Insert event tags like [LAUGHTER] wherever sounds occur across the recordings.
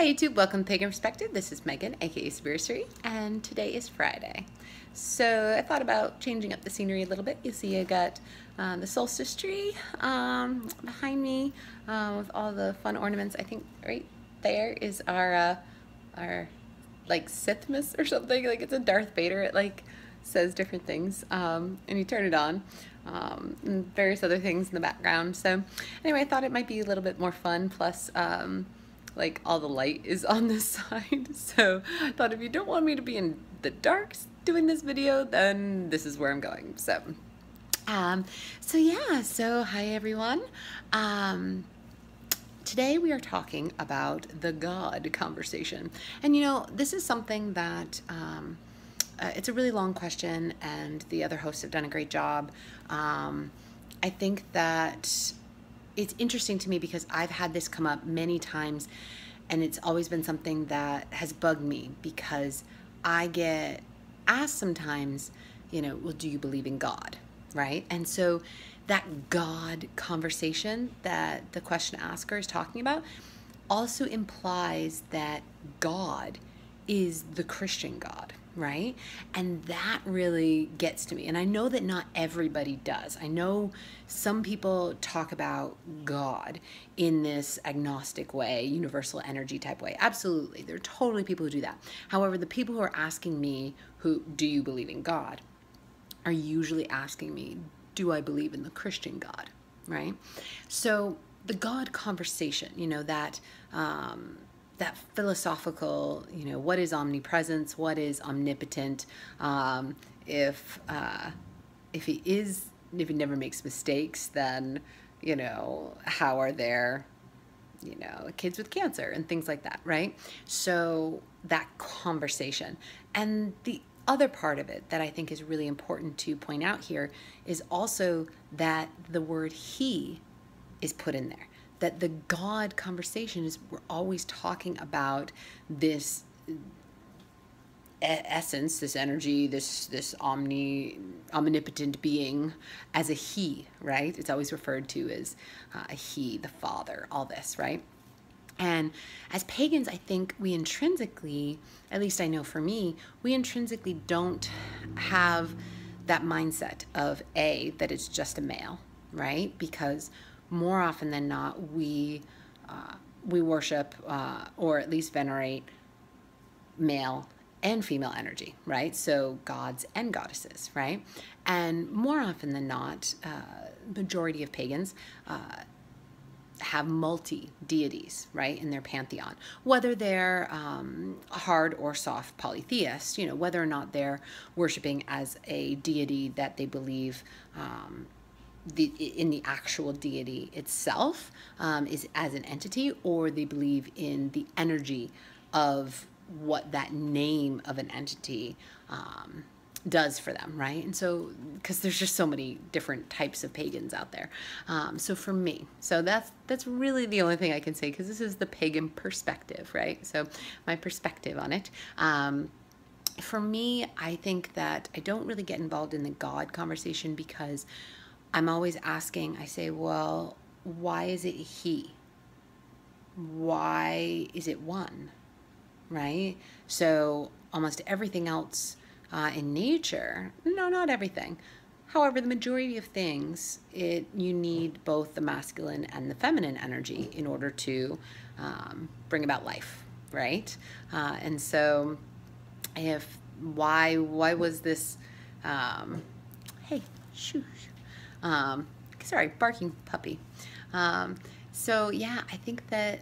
Hi YouTube, welcome to Pagan Perspective. This is Megan, aka Spiritary, and today is Friday. So I thought about changing up the scenery a little bit. You see I got uh, the solstice tree um, behind me uh, with all the fun ornaments. I think right there is our, uh, our like Sithmas or something, like it's a Darth Vader. It like says different things um, and you turn it on um, and various other things in the background. So anyway, I thought it might be a little bit more fun. Plus, um, like all the light is on this [LAUGHS] side. So I thought if you don't want me to be in the dark doing this video, then this is where I'm going. So, um, so yeah, so hi everyone. Um, today we are talking about the God conversation. And you know, this is something that, um, uh, it's a really long question and the other hosts have done a great job. Um, I think that it's interesting to me because I've had this come up many times and it's always been something that has bugged me because I get asked sometimes, you know, well, do you believe in God? Right? And so that God conversation that the question asker is talking about also implies that God is the Christian God right? And that really gets to me. And I know that not everybody does. I know some people talk about God in this agnostic way, universal energy type way. Absolutely. There are totally people who do that. However, the people who are asking me, who do you believe in God, are usually asking me, do I believe in the Christian God, right? So the God conversation, you know, that um, that philosophical, you know, what is omnipresence, what is omnipotent, um, if uh, if he is, if he never makes mistakes, then you know, how are there, you know, kids with cancer and things like that, right? So that conversation. And the other part of it that I think is really important to point out here is also that the word he is put in there that the God conversation is we're always talking about this essence, this energy, this this omni omnipotent being as a he, right? It's always referred to as uh, a he, the father, all this, right? And as pagans, I think we intrinsically, at least I know for me, we intrinsically don't have that mindset of a that it's just a male, right? Because more often than not, we uh, we worship uh, or at least venerate male and female energy, right? So gods and goddesses, right? And more often than not, uh, majority of pagans uh, have multi deities, right, in their pantheon. Whether they're um, hard or soft polytheists, you know, whether or not they're worshiping as a deity that they believe um, the in the actual deity itself um, is as an entity, or they believe in the energy of what that name of an entity um, does for them, right? And so, because there's just so many different types of pagans out there. Um, so for me, so that's that's really the only thing I can say because this is the pagan perspective, right? So my perspective on it. Um, for me, I think that I don't really get involved in the God conversation because I'm always asking, I say, well, why is it he? Why is it one? Right? So almost everything else uh, in nature, no, not everything. However, the majority of things, it you need both the masculine and the feminine energy in order to um, bring about life, right? Uh, and so, if why why was this? Um, hey, shoo, um, sorry, barking puppy. Um, so yeah, I think that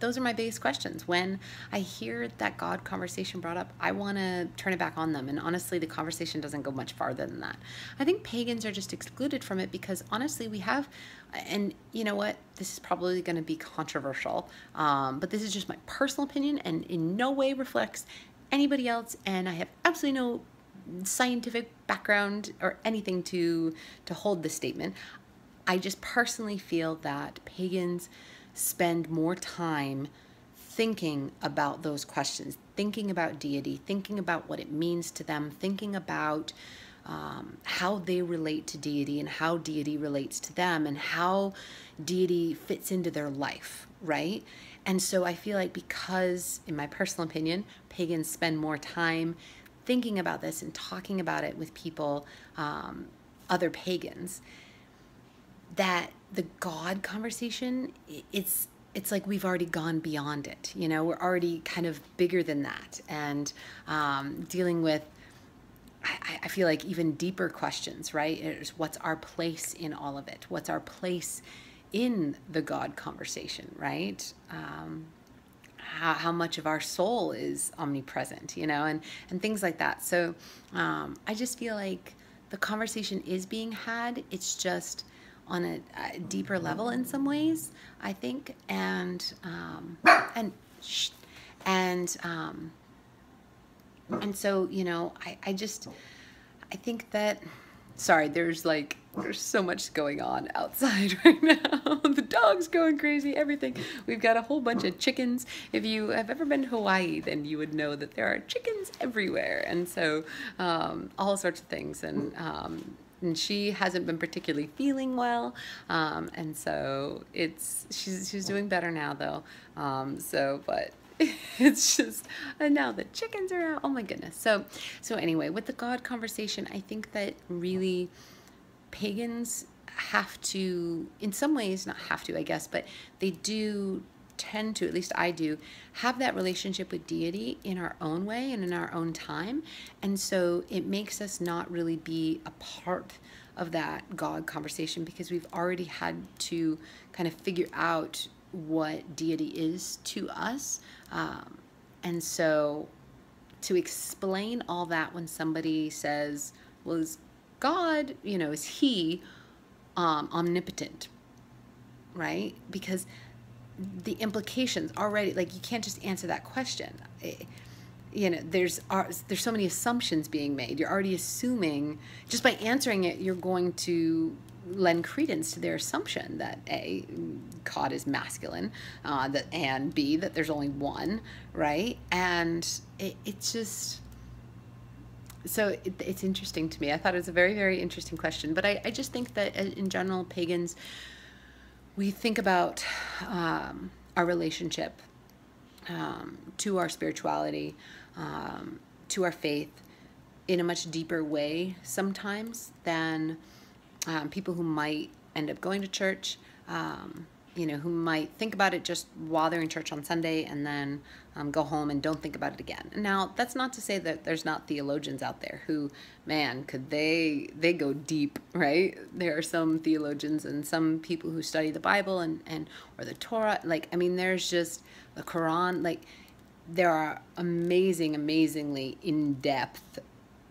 those are my biggest questions. When I hear that God conversation brought up, I want to turn it back on them. And honestly, the conversation doesn't go much farther than that. I think pagans are just excluded from it because honestly, we have, and you know what, this is probably going to be controversial, um, but this is just my personal opinion and in no way reflects anybody else. And I have absolutely no scientific background or anything to to hold this statement. I just personally feel that pagans spend more time thinking about those questions, thinking about deity, thinking about what it means to them, thinking about um, how they relate to deity and how deity relates to them and how deity fits into their life, right? And so I feel like because, in my personal opinion, pagans spend more time thinking about this and talking about it with people, um, other pagans, that the God conversation, it's it's like we've already gone beyond it. You know, we're already kind of bigger than that, and um, dealing with I, I feel like even deeper questions, right? Is what's our place in all of it? What's our place in the God conversation, right? Um, how, how much of our soul is omnipresent, you know, and, and things like that. So um, I just feel like the conversation is being had. It's just on a, a deeper level in some ways, I think. And, um, and, and, um, and so, you know, I, I just, I think that, sorry, there's like, there's so much going on outside [LAUGHS] right now. the dog's going crazy, everything. We've got a whole bunch of chickens. If you have ever been to Hawaii, then you would know that there are chickens everywhere. And so, um, all sorts of things. And, um, and she hasn't been particularly feeling well, um, and so it's she's she's doing better now though. Um, so, but [LAUGHS] it's just and now the chickens are out oh my goodness so so anyway with the god conversation i think that really pagans have to in some ways not have to i guess but they do tend to at least i do have that relationship with deity in our own way and in our own time and so it makes us not really be a part of that god conversation because we've already had to kind of figure out what deity is to us. Um, and so to explain all that when somebody says, well, is God, you know, is he um, omnipotent? Right? Because the implications already, like you can't just answer that question. It, you know, there's are, there's so many assumptions being made. You're already assuming just by answering it, you're going to lend credence to their assumption that a God is masculine, uh, that and b that there's only one, right? And it, it's just so it, it's interesting to me. I thought it was a very very interesting question, but I, I just think that uh, in general pagans we think about um, our relationship um, to our spirituality, um, to our faith in a much deeper way sometimes than um, people who might end up going to church, um, you know, who might think about it just while they're in church on Sunday and then um, go home and don't think about it again. Now, that's not to say that there's not theologians out there who, man, could they they go deep, right? There are some theologians and some people who study the Bible and and or the Torah. Like, I mean, there's just the Quran. Like, there are amazing, amazingly in depth,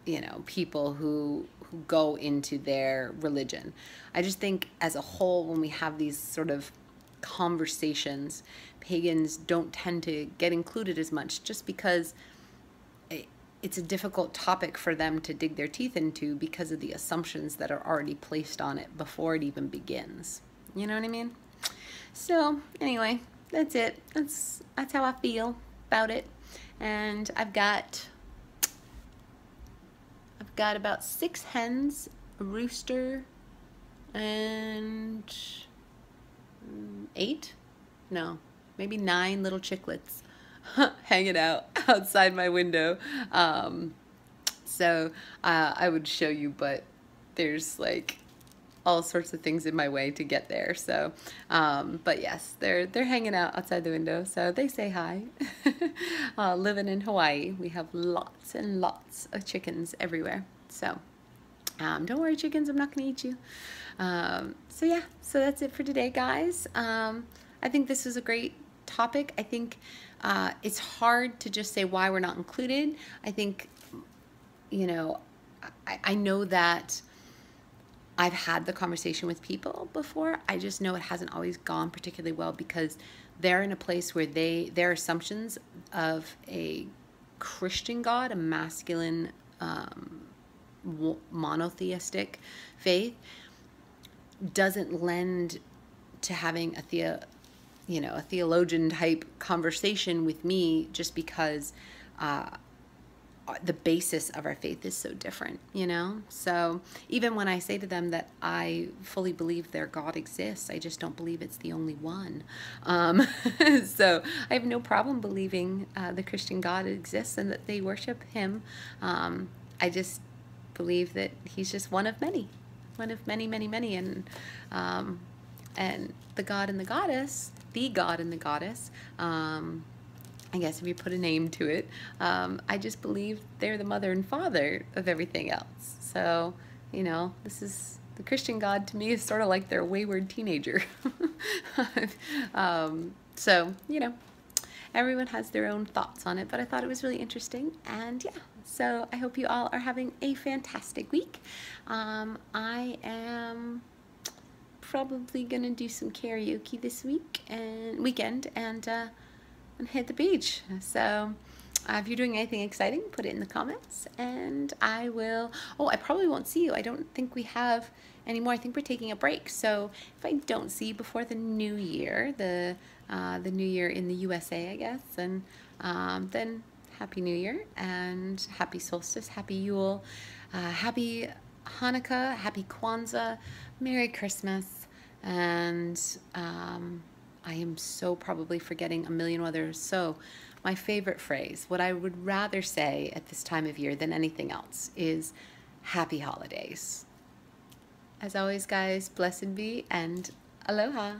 you know, people who who go into their religion. I just think as a whole, when we have these sort of conversations, pagans don't tend to get included as much just because it's a difficult topic for them to dig their teeth into because of the assumptions that are already placed on it before it even begins. You know what I mean? So anyway, that's it. That's that's how I feel about it. And I've got I've got about six hens, a rooster, and eight? No, maybe nine little chicklets [LAUGHS] hanging out [LAUGHS] outside my window. Um, so uh, I would show you, but there's like all sorts of things in my way to get there. So, um, but yes, they're they're hanging out outside the window, so they say hi. [LAUGHS] uh, living in Hawaii, we have lots and lots of chickens everywhere. So, um, don't worry, chickens, I'm not gonna eat you. Um, so yeah, so that's it for today, guys. Um, I think this is a great topic. I think uh, it's hard to just say why we're not included. I think, you know, I, I know that I've had the conversation with people before. I just know it hasn't always gone particularly well because they're in a place where they their assumptions of a Christian God, a masculine, um, monotheistic faith, doesn't lend to having a theo, you know, a theologian type conversation with me just because uh, the basis of our faith is so different, you know? So even when I say to them that I fully believe their God exists, I just don't believe it's the only one. Um, [LAUGHS] so I have no problem believing uh, the Christian God exists and that they worship Him. Um, I just believe that He's just one of many, one of many, many, many. And, um, and the God and the goddess, the God and the goddess, um, I guess if you put a name to it, um, I just believe they're the mother and father of everything else. So, you know, this is the Christian God to me is sort of like their wayward teenager. [LAUGHS] um, so, you know, everyone has their own thoughts on it, but I thought it was really interesting. And yeah, so I hope you all are having a fantastic week. Um, I am probably gonna do some karaoke this week and weekend and uh, and hit the beach. So uh, if you're doing anything exciting, put it in the comments and I will, oh, I probably won't see you. I don't think we have anymore. I think we're taking a break. So if I don't see you before the new year, the, uh, the new year in the USA, I guess, and um, then Happy New Year and Happy Solstice, Happy Yule, uh, Happy Hanukkah, Happy Kwanzaa, Merry Christmas, and um, I am so probably forgetting a million others. So, my favorite phrase, what I would rather say at this time of year than anything else, is happy holidays. As always, guys, blessed be and aloha.